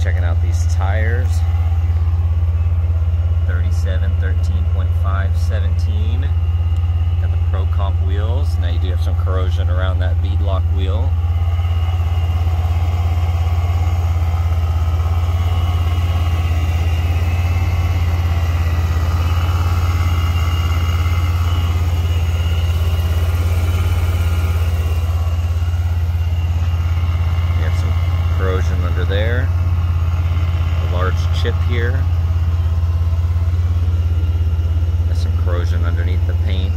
checking out these tires. 37, 13.5, 17. Got the Pro Comp wheels. Now you do have some corrosion around that beadlock wheel. You have some corrosion under there. A large chip here. There's some corrosion underneath the paint.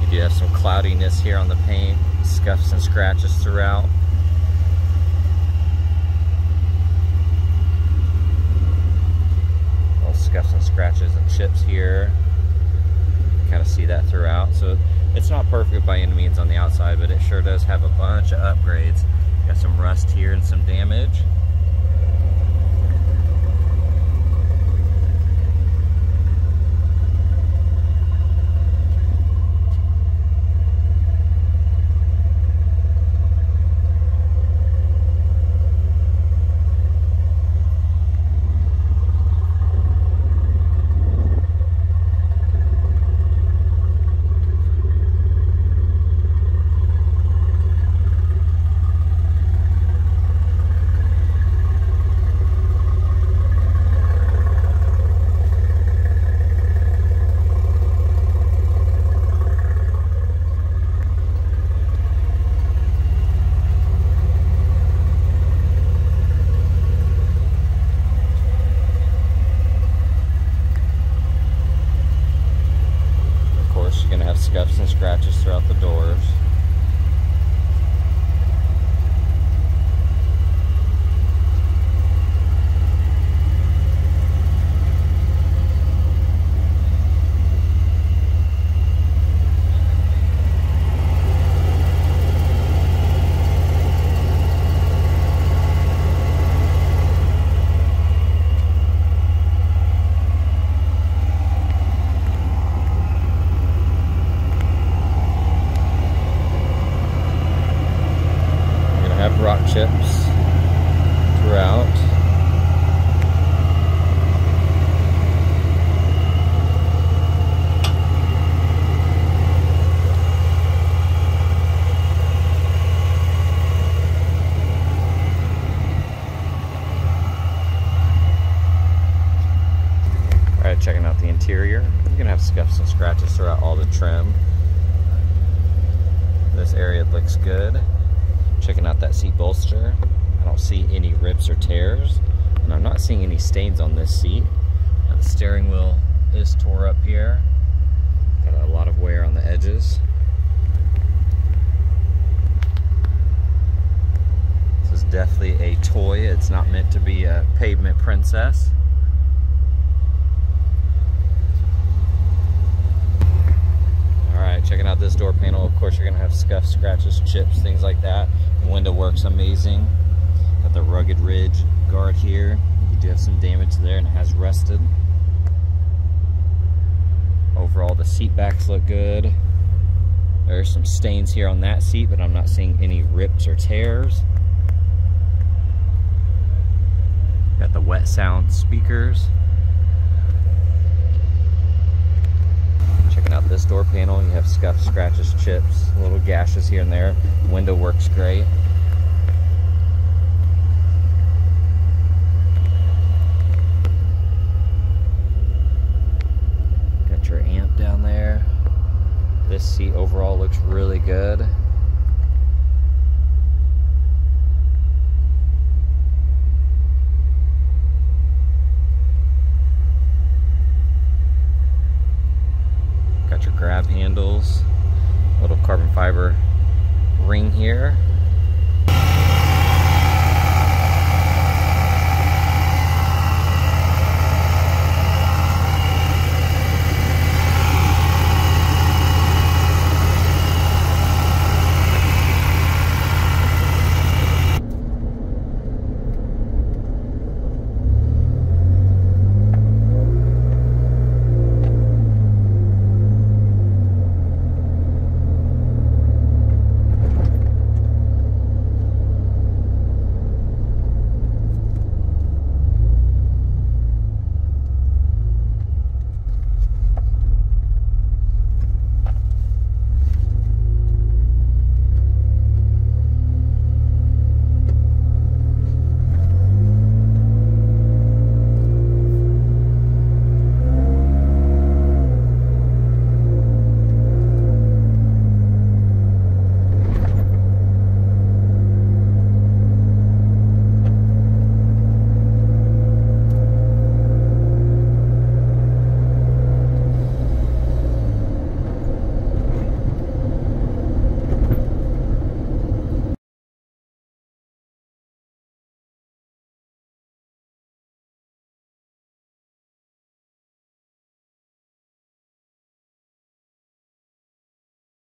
You do have some cloudiness here on the paint, scuffs and scratches throughout. Little scuffs and scratches and chips here. Kind of see that throughout. So it's not perfect by any means on the outside, but it sure does have a bunch of upgrades. Got some rust here and some damage. Of course, you're gonna have scuffs and scratches throughout the doors. You're gonna have rock chips throughout. Alright, checking out the interior. You're gonna have scuffs and scratches throughout all the trim. This area looks good. Checking out that seat bolster. I don't see any rips or tears. And I'm not seeing any stains on this seat. Now the steering wheel is tore up here. Got a lot of wear on the edges. This is definitely a toy. It's not meant to be a pavement princess. Alright, checking out this door panel. Of course, you're to have scuffs, scratches, chips, things like that. The window works amazing. Got the rugged ridge guard here. You do have some damage there and it has rusted. Overall, the seat backs look good. There's some stains here on that seat, but I'm not seeing any rips or tears. Got the wet sound speakers. Checking out this door panel, you have scuffs, scratches, chips, little gashes here and there. Window works great. Got your amp down there. This seat overall looks really good. Little carbon fiber ring here.